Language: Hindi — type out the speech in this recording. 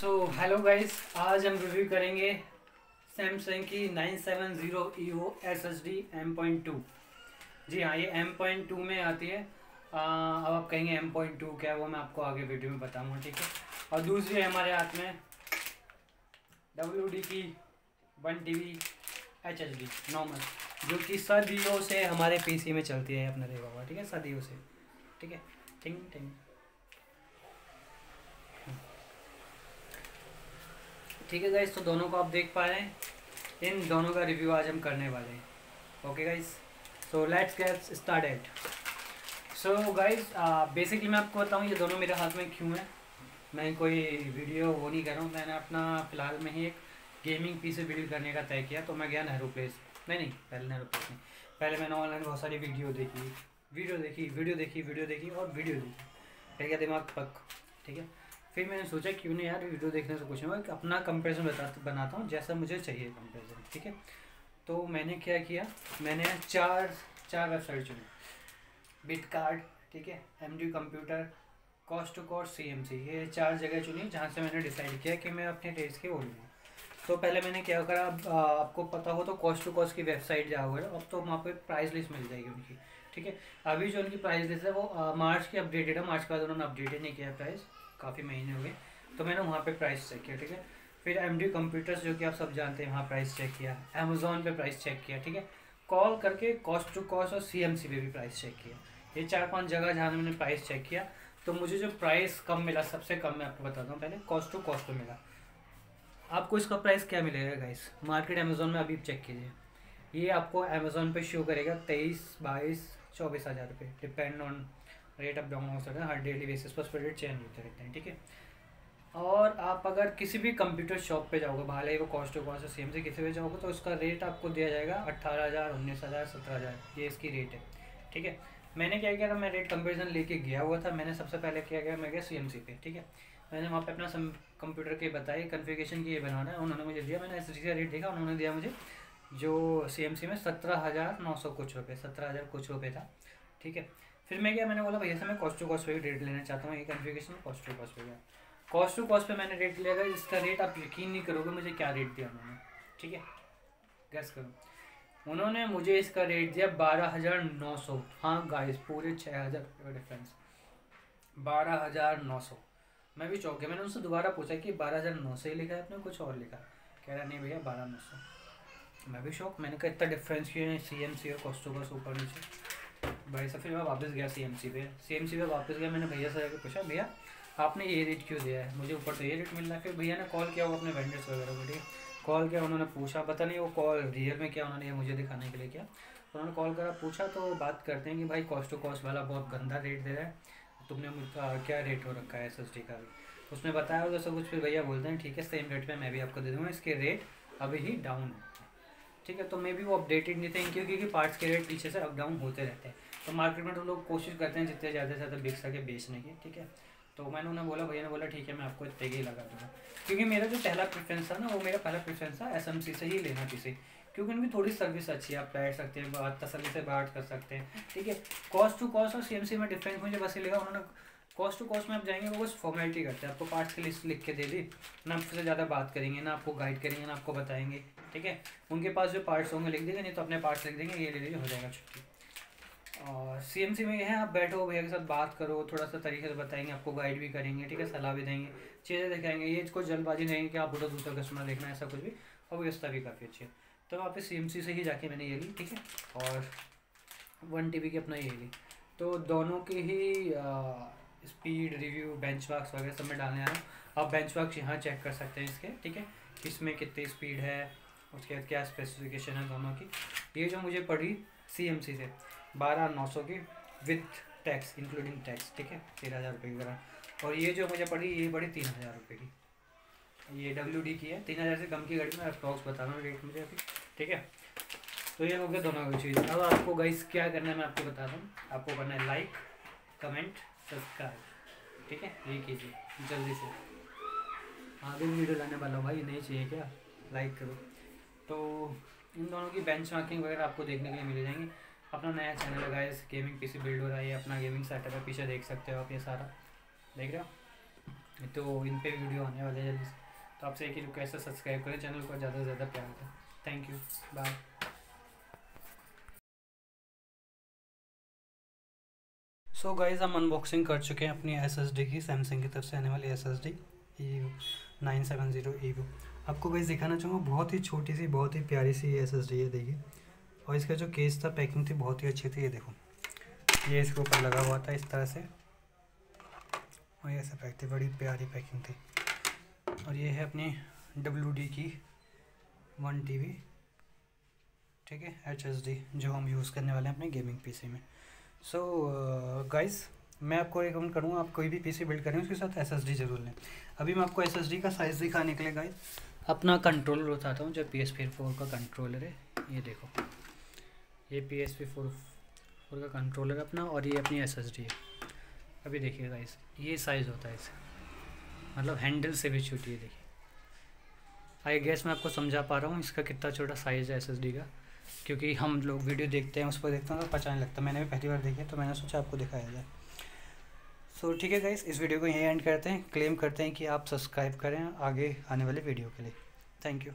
सो हेलो गाइस आज हम रिव्यू करेंगे सैमसंग की 970 seven zero E O S S D M point two जी हाँ ये एम पॉइंट टू में आती है। आ, अब आप कहेंगे एम पॉइंट टू क्या है वो मैं आपको आगे वीडियो में बताऊँगा ठीक है? और दूसरी है हमारे हाथ में डब्ल्यू डी की one T V H H D normal जो कि सदियों से हमारे पीसी में चलती है अपना देखा हुआ ठीक है? सदियों से ठीक है? टिंग टिंग ठीक है गाइस तो दोनों को आप देख पा रहे हैं। इन दोनों का रिव्यू आज हम करने वाले हैं। Okay guys so let's get started so guys basically मैं आपको बताऊँ, ये दोनों मेरे हाथ में क्यों है? मैं कोई वीडियो वो नहीं कर रहा हूँ, मैंने अपना फ़िलहाल में ही एक गेमिंग पी से बिल्ड करने का तय किया तो मैं गया नेहरू प्लेस नहीं नहीं, पहले नेहरू प्लेस नहीं। पहले मैंने ऑनलाइन बहुत सारी वीडियो देखी वीडियो देखी वीडियो देखी वीडियो देखी और वीडियो देखी। फिर क्या दिमाग पक, ठीक है? फिर मैंने सोचा, क्यों नहीं यार, वीडियो देखने से कुछ नहीं अपना कंपेरिजन बता, बनाता हूँ, जैसा मुझे चाहिए कंपेरिजन ठीक है? तो मैंने क्या किया, मैंने चार चार वेबसाइट चुनी। बिट कार्ड ठीक है? M D computer cost to cost C M C ये चार जगह चुनी, जहाँ से मैंने डिसाइड किया कि मैं अपने टेस्ट के वो लूँगा। तो पहले मैंने क्या करा आपको पता हो तो कॉस्ट टू कॉस्ट की वेबसाइट जाओगे अब तो वहाँ पे प्राइस लिस्ट मिल जाएगी उनकी, ठीक है? अभी जो उनकी प्राइस लिस्ट है वो मार्च की अपडेटेड है, मार्च के बाद उन्होंने अपडेट नहीं किया प्राइस काफ़ी महीने हो गए तो मैंने वहाँ पे प्राइस चेक किया, ठीक है? फिर एम डी कंप्यूटर्स जो कि आप सब जानते हैं, वहाँ प्राइस चेक किया। अमेज़ोन पे प्राइस चेक किया, ठीक है? कॉल करके कॉस्ट टू कॉस्ट और सी एम सी पे भी प्राइस चेक किया। ये चार पाँच जगह जहाँ मैंने प्राइस चेक किया। तो मुझे जो प्राइस कम मिला, सबसे कम मैं आपको बताता हूँ पहले कॉस्ट टू कॉस्ट पे मिला। आपको इसका प्राइस क्या मिलेगा गाइस मार्केट अमेज़ोन में अभी चेक कीजिए। ये आपको अमेज़ोन पे शो करेगा तेईस, बाईस, चौबीस हज़ार रुपये depend on rate up down हो सकता है, हर डेली बेसिस पर रेट चेंज होते रहते हैं, ठीक है? और आप अगर किसी भी कंप्यूटर शॉप पे जाओगे, भले ही वो कॉस्ट टू कॉस्ट सेम से किसी भी जाओगे तो उसका रेट आपको दिया जाएगा अट्ठारह हज़ार, उन्नीस हज़ार, सत्रह हज़ार, ये इसकी रेट है, ठीक है? मैंने क्या किया था, मैं रेट कंपेरिजन लेके गया हुआ था, मैंने सबसे पहले क्या किया मैं गया सी एम सी पे, ठीक है? मैंने वहाँ पे अपना कंप्यूटर के बताए कन्फिगेशन की ये बनाना है उन्होंने मुझे दिया, मैंने एस का रेट देखा, उन्होंने दिया मुझे, जो सीएमसी में सत्रह हज़ार नौ सौ कुछ रुपये सत्रह हज़ार कुछ रुपये था, ठीक है? फिर मैं क्या, मैंने बोला, भैया से मैं कॉस्ट टू कॉस्ट पे रेट लेना चाहता हूँ, ये कन्फिगेशन कॉस्ट टू कॉस्ट पे गया कॉस्ट टू कॉस्ट पे मैंने रेट लिया गया इसका रेट आप यकीन नहीं करोगे, मुझे क्या रेट दिया उन्होंने? ठीक है? गैस करो। उन्होंने मुझे इसका रेट दिया बारह हज़ार नौ सौ। हाँ गाइस पूरे छः हज़ार का डिफरेंस बारह हज़ार नौ सौ। मैं भी चौक गया मैंने उनसे दोबारा पूछा कि बारह हज़ार नौ सौ ही लिखा है आपने, कुछ और लिखा कह रहा, नहीं भैया, बारह नौ सौ। मैं भी शौक मैंने कहा, इतना डिफरेंस क्यों है? सी एम सी और कॉस्ट कॉस्ट ऊपर नीचे। भाई साहब, फिर मैं वापस गया सी एम सी पे। सी एम सी पे वापस गया, मैंने भैया से जाकर पूछा, भैया, आपने ये रेट क्यों दिया है? मुझे ऊपर तो ये रेट मिल रहा है। फिर भैया ने कॉल किया वो अपने वेंडर्स वगैरह को, ठीक कॉल किया, उन्होंने पूछा, पता नहीं वो कॉल रियल में क्या उन्होंने मुझे दिखाने के लिए किया। उन्होंने कॉल करा, पूछा तो बात करते हैं कि भाई कॉस्ट टू कॉस्ट वाला बहुत गंदा रेट दे रहा है। तुमने मुझका क्या रेट हो रखा है एस का भी? उसने बताया होगा सब कुछ, फिर भैया बोलते हैं, ठीक है सेम रेट पे मैं भी आपको दे दूँगा, इसके रेट अभी ही डाउन है। ठीक है तो मे भी वो अपडेटेड नहीं थे, क्योंकि पार्ट्स के रेट पीछे से अप डाउन होते रहते हैं। तो मार्केट में तो लोग कोशिश करते हैं जितने ज़्यादा से ज़्यादा बिक सके बेचने की, ठीक है? तो मैंने उन्हें बोला, भैया ने बोला, ठीक है, मैं आपको इतने ही लगा दूँगा। क्योंकि मेरा जो पहला प्रेफरेंस था ना, वो मेरा पहला प्रेफरेंस था एसएमसी से ही लेना किसी। क्योंकि उनकी थोड़ी सर्विस अच्छी है, आप बैठ सकते हैं तसली से बात कर सकते हैं, ठीक है? कॉस्ट टू कॉस्ट और सी में डिफरेंस मुझे बस ये लगा, उन्होंने कॉस्ट टू कॉस्ट में आप जाएँगे, वो बस फॉर्मेलिटी करते हैं। आपको पार्ट्स की लिस्ट लिख के दे दी, ना आपसे ज़्यादा बात करेंगे, ना आपको गाइड करेंगे, ना आपको बताएँगे, ठीक है? उनके पास जो पार्ट्स होंगे लिख देंगे, नहीं तो अपने पार्ट्स लिख देंगे, ये ले लीजिए, हो जाएगा छुट्टी। और सी एम सी में है, आप बैठो, भैया के साथ बात करो, थोड़ा सा तरीके से बताएँगे, आपको गाइड भी करेंगे, ठीक है? सलाह भी देंगे, चीज़ें दिखाएँगे, ये कोई जल्दबाजी नहीं है कि आप बोलो दूसरा कस्टमर देखना, ऐसा कुछ भी, और व्यवस्था भी काफ़ी अच्छी है। तो वहाँ पे सी एम सी से ही जाके मैंने ये ली, ठीक है? और वन टी वी की अपना ये ली। तो दोनों की ही स्पीड, रिव्यू बेंच वगैरह सब में डालने आ रहा हूँ। आप बेंच यहाँ चेक कर सकते हैं इसके, ठीक है? इसमें कितनी स्पीड है, उसके बाद क्या स्पेसिफिकेशन है दोनों की। ये जो मुझे पड़ी सी एम सी से, बारह नौ सौ की विथ टैक्स इंक्लूडिंग टैक्स ठीक है? तेरह हज़ार रुपये की तरह। और ये जो मुझे पड़ी ये पड़ी तीन हज़ार रुपये की। ये डब्ल्यू डी की है। तीन हज़ार से कम की गाड़ी में अप्रॉक्स बता रहा हूँ रेट मुझे अभी, ठीक है? तो ये हो गया दोनों की चीज़। अब आपको गाइस क्या करना है, मैं आपको बता दूँ। आपको करना है लाइक कमेंट सब्सक्राइब ठीक है? ये कीजिए, जल्दी से। आगे भी वीडियो लाने वाला हूँ भाई नहीं चाहिए क्या? लाइक करो। तो इन दोनों की बेंच मार्किंग वगैरह आपको देखने के लिए मिल जाएँगे। अपना नया चैनल है गाइस गेमिंग पीसी बिल्ड हो रहा है अपना गेमिंग सेटअप है, पीछे देख सकते हो आप ये सारा। देख रहे हो? तो इन पर वीडियो आने वाले हैं जल्दी तो आपसे एक ही रिक्वेस्ट है सब्सक्राइब करें चैनल को ज़्यादा से ज़्यादा प्यार दें thank you bye so guys हम अनबॉक्सिंग कर चुके हैं अपनी एस एस डी की सैमसंग की तरफ़ से आने वाली S S D E nine seven zero E वो आपको गाइज़ दिखाना चाहूँगा, बहुत ही छोटी सी, बहुत ही प्यारी सी एस एस डी है, देखिए। और इसका जो केस था पैकिंग थी, बहुत ही अच्छी थी, ये देखो। ये इसके ऊपर लगा हुआ था, इस तरह से। और ये ऐसे पैक थी, बड़ी प्यारी पैकिंग थी। और ये है अपनी डब्ल्यू डी की वन टी वी ठीक है एच एस डी जो हम यूज़ करने वाले हैं अपने गेमिंग पीसी में। सो so, गाइस uh, मैं आपको रिकमेंड करूँगा आप कोई भी पीसी बिल्ड करें उसके साथ एस एस डी ज़रूर लें। अभी मैं आपको एस एस डी का साइज़ दिखाने के लिए गाइस अपना कंट्रोलर बताता हूँ जो पी एस फोर का कंट्रोलर है ये देखो। ये पी एस फोर फोर का कंट्रोलर अपना और ये अपनी एस एस डी है। अभी देखिए गाइस ये साइज़ होता है इसे मतलब हैंडल से भी छोटी है देखिए। आई गैस मैं आपको समझा पा रहा हूँ इसका कितना छोटा साइज़ है एसएसडी का। क्योंकि हम लोग वीडियो देखते हैं उस पर देखते हैं तो पता नहीं लगता। मैंने भी पहली बार देखी है तो मैंने सोचा आपको दिखाया जाए। सो so, ठीक है गाइस इस वीडियो को यहीं एंड करते हैं। क्लेम करते हैं कि आप सब्सक्राइब करें आगे आने वाले वीडियो के लिए। Thank you